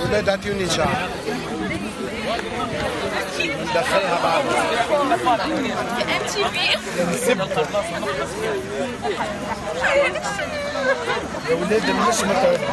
الولاد عطيوني جاع ندخلها بعضها يا ولاد مش متعودين